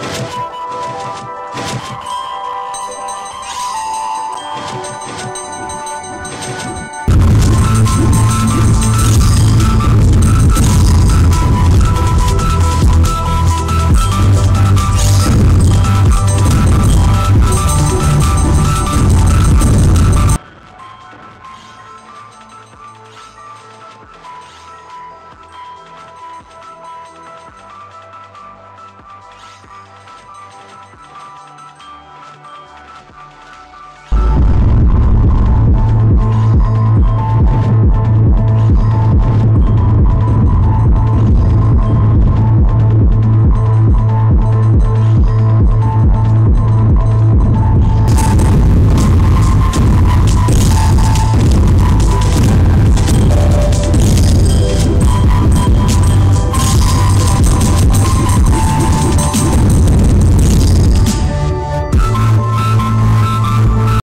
you